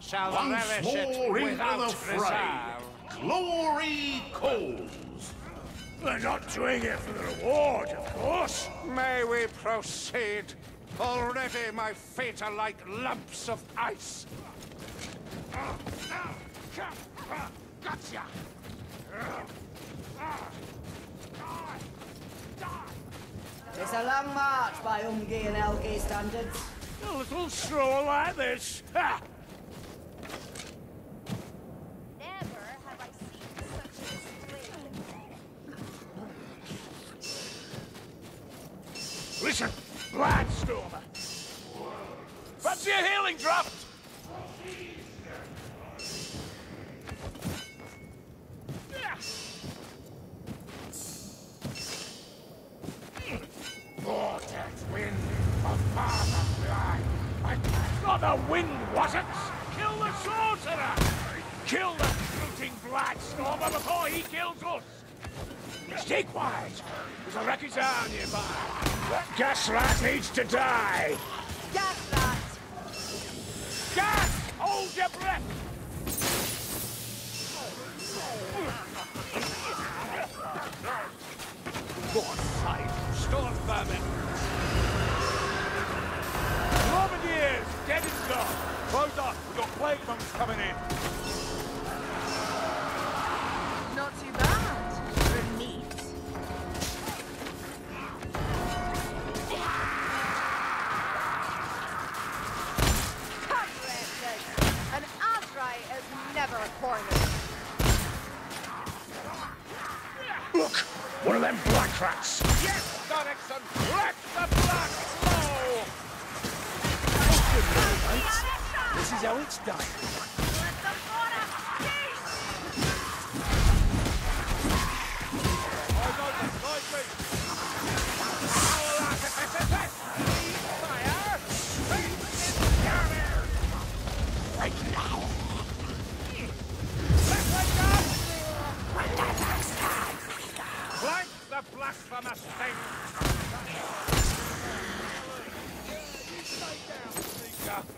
shall Once relish it more into without the fray. reserve. Glory calls. We're not doing it for the reward, of course. May we proceed? Already my feet are like lumps of ice. Gotcha! Die, die. It's a long march by Umgi and Elgi standards. A little stroll like this. Ha! Never have I seen such a display. Listen, Blightstormer. Fancy a healing draft? Vortex wind of father blood. I Not the wind, was it? Kill the sorcerer! Kill the fruiting Blightstormer before he kills us! Stay quiet! There's a wreckage down nearby. That gas rat needs to die! Gas that! Gas! Hold your breath! God's side. Storm vermin. Bombardiers, dead and gone. Close up, we've got plague monks coming in. This is how it's done. Let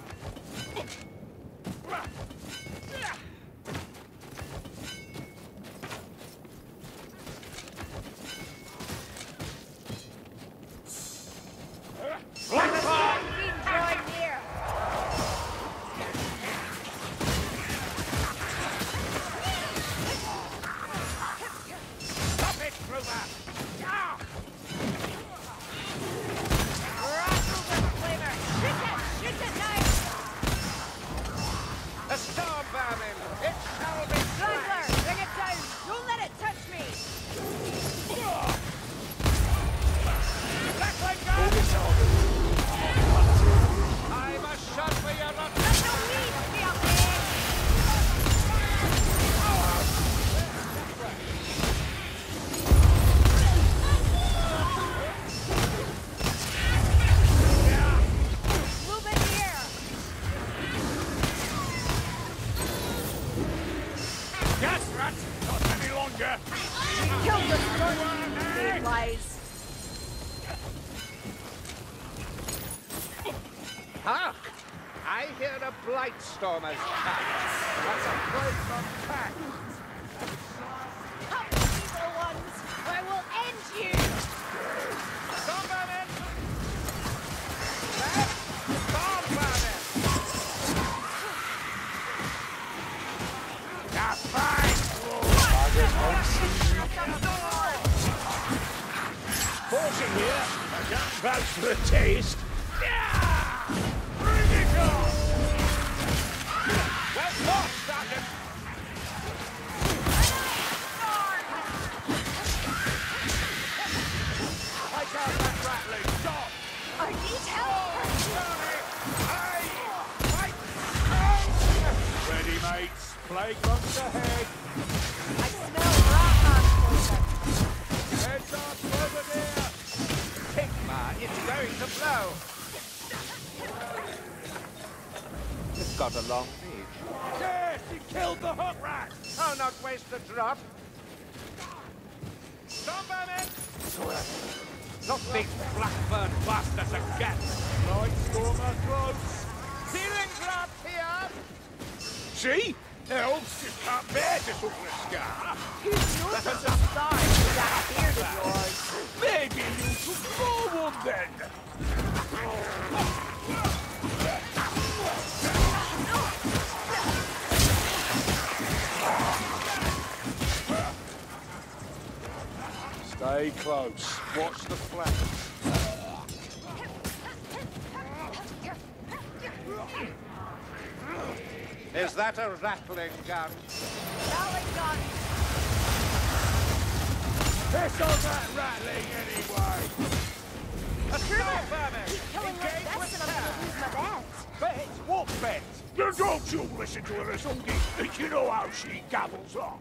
stormer's chant. That's a plague from pack. Come, evil ones! I will end you! Storm! Left! Storm vermin! Now fight! Here. I can't vouch for the taste. Plague monks ahead. I smell rat man Heads up over there! Sigmar, it's going to blow! It's got a long reach. Yes, he killed the hot rat. I'll not waste a drop. Storm vermin! Not these blackburn bastards again! Light stormer close. Healing drop here! See? Elves just can't bear to suffer a scar. Who knows what the stars with that beard of yours? Maybe you should grow one then. Stay close. Watch the flanks. Is that a ratling gun? Ratling gun. Piss on that rattling anyway. A vermin! Keep killing like this with and I'm gonna lose my bet. Bet! Walk bet! Now don't you listen to her, Sungi. You know how she gabbles on.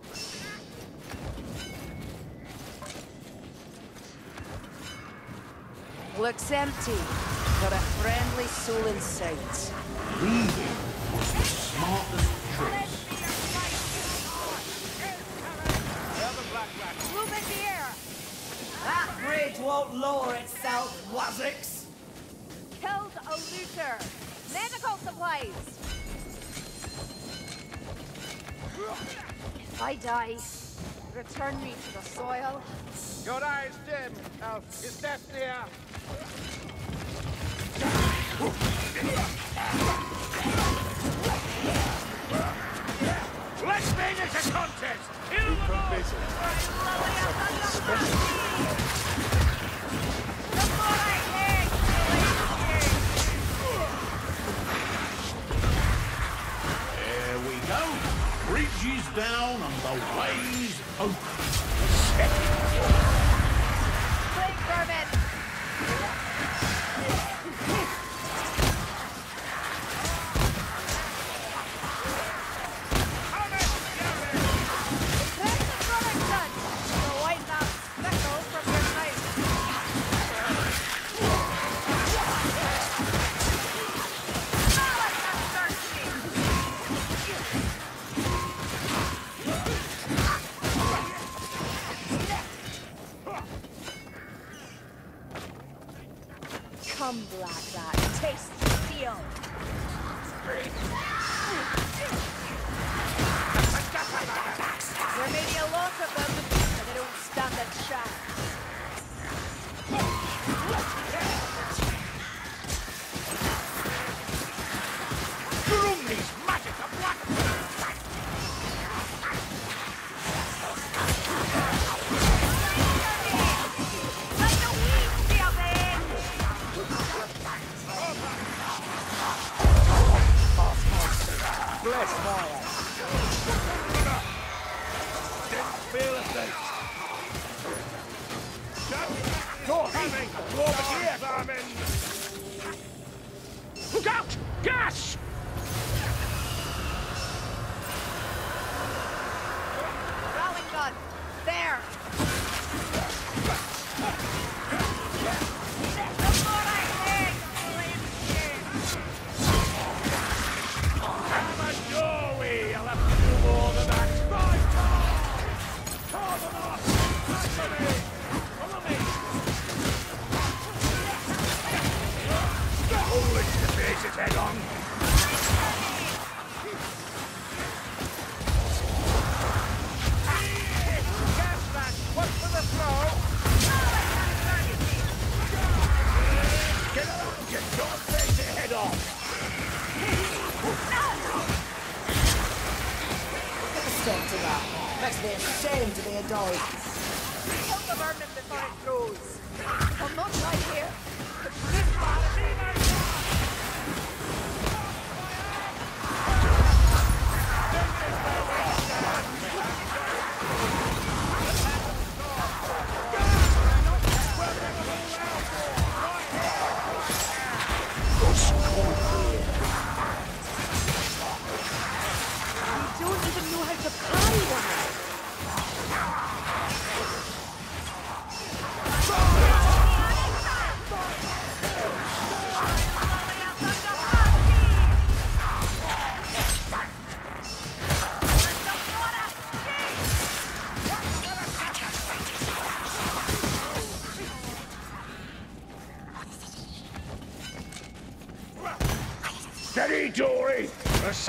Looks empty. Got a friendly soul in sight. Leaving If I die, return me to the soil. Your eyes dim, Elf. Is death near? Let's make it a contest. In the north. The the way's open. Come, black taste the steel. Bless fire! Didn't feel a thing. Go over. Look out! Face its head on!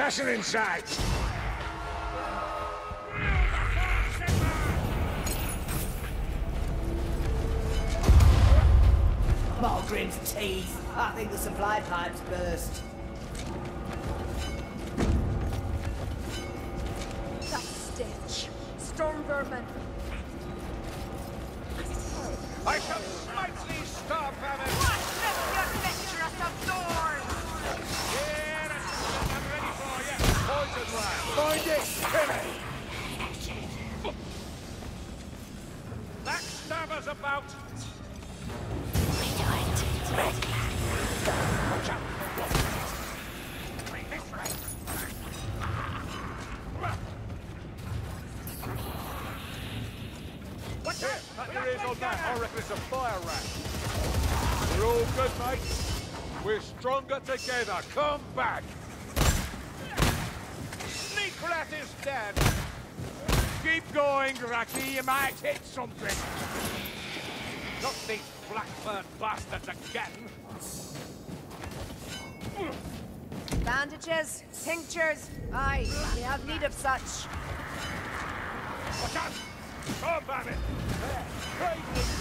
assassin inside! Malgrim's teeth! I think the supply pipe's burst. That stench. Storm vermin. I shall slightly stop vermin! Find it, Kenny! Backstabbers about! That on that. I reckon it's a fire rat. We're all good, mate. We're stronger together. Come back. Rat is dead. Keep going, Racky. You might hit something. Not these blackbird bastards again. Bandages, tinctures. Aye, we have need of such. Watch out! Come, Babbitt. There.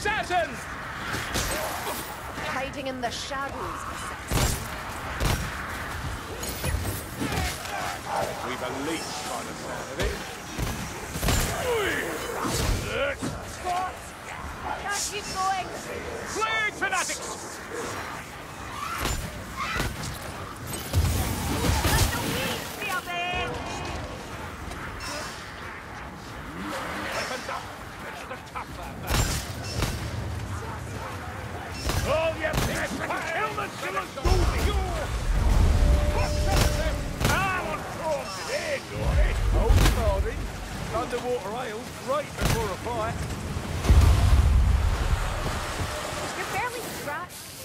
Assassin! Hiding in the shadows. We've a leech by the sound of it. Can't keep going! Plague fanatics! Underwater ale. Right before a fight. You're barely scratched,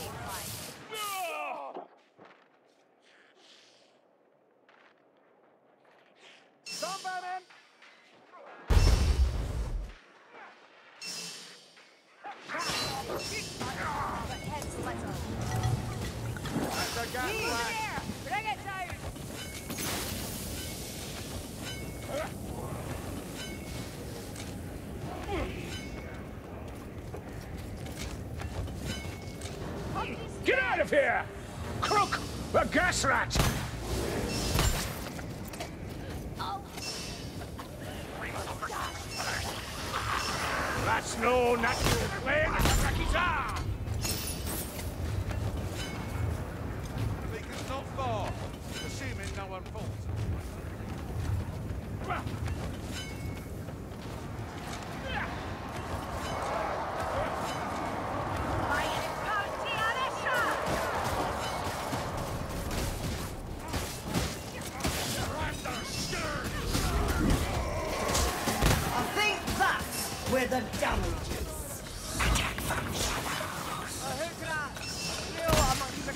of here! Crook! A gas rat! That's no natural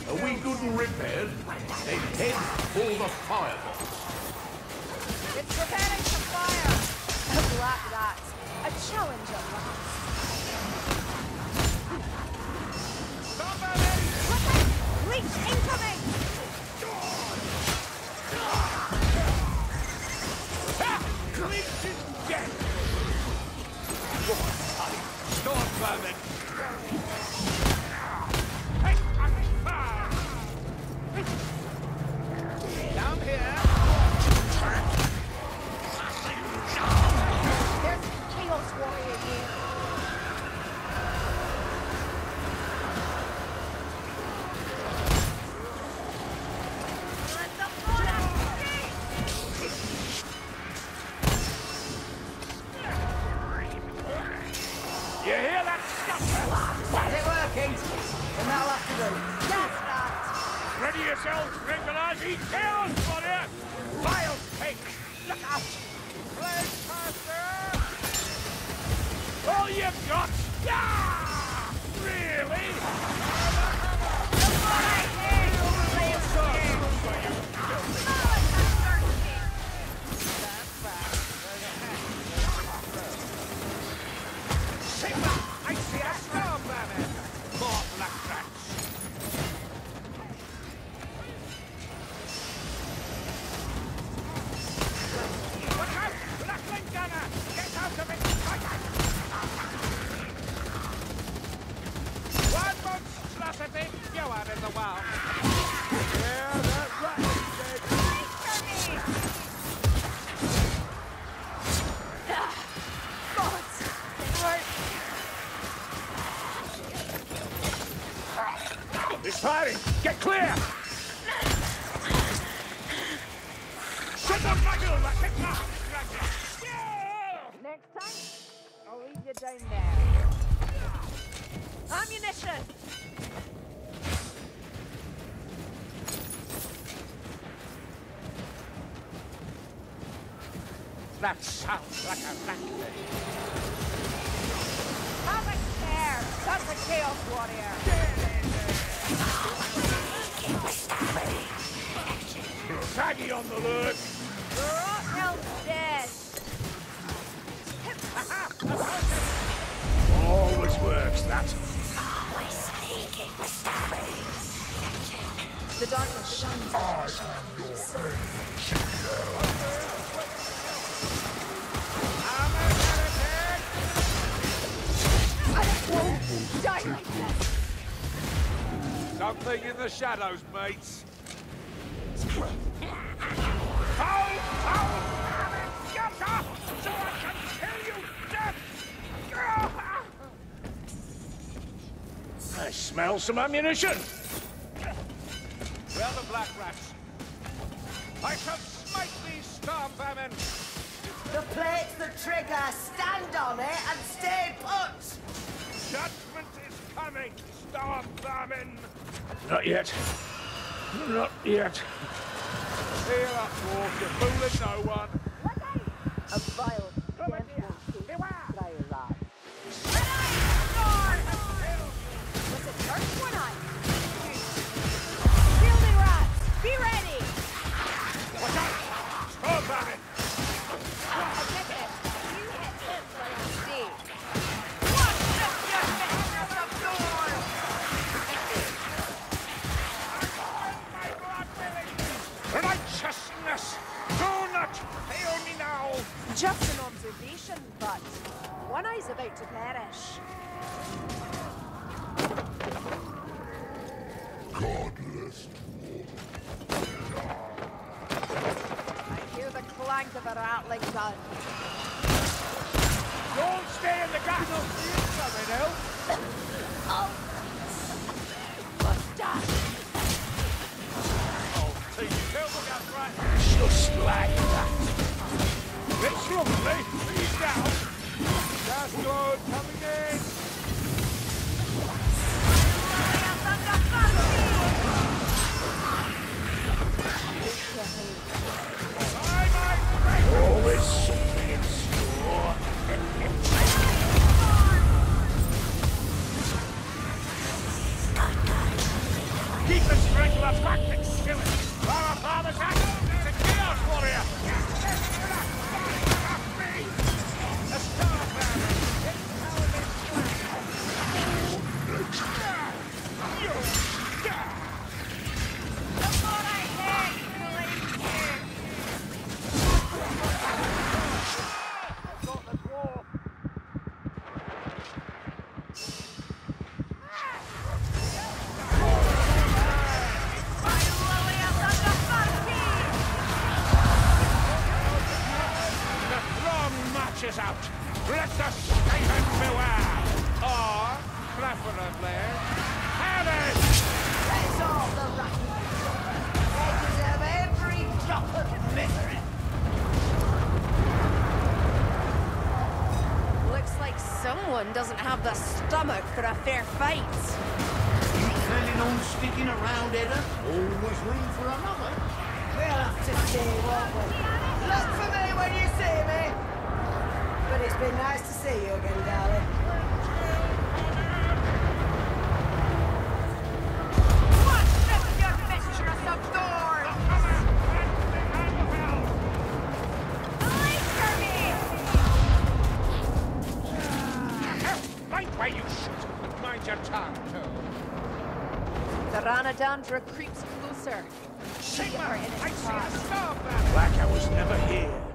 Are we good and repaired? Then head for the firebox. Storm All you've got? Yeah! Really? foul. that sounds like a racket. Have a care! That's the Chaos Warrior! Shaggy on the look! Always works, that. Always sneaking, stabby! The darkness shines. I am your. Something in the shadows, mates. Hold, hold, and shut up so I can kill you death. I smell some ammunition. Well, the black rats. I shall smite these star famine. The plate's the trigger. Stand on it and stay put bombing! Stop bombing! Not yet. Not yet. Heal up, Walker? Fooling no one. John doesn't have the stomach for a fair fight. You planning on sticking around, Edda? Always room for another. We'll have to see, won't we? Look for me when you see me. But it's been nice to see you again, darling. Where you shoot, but mind your tongue, too. The Ranadandra creeps closer. Sigmar, her in its I see a star I was never here.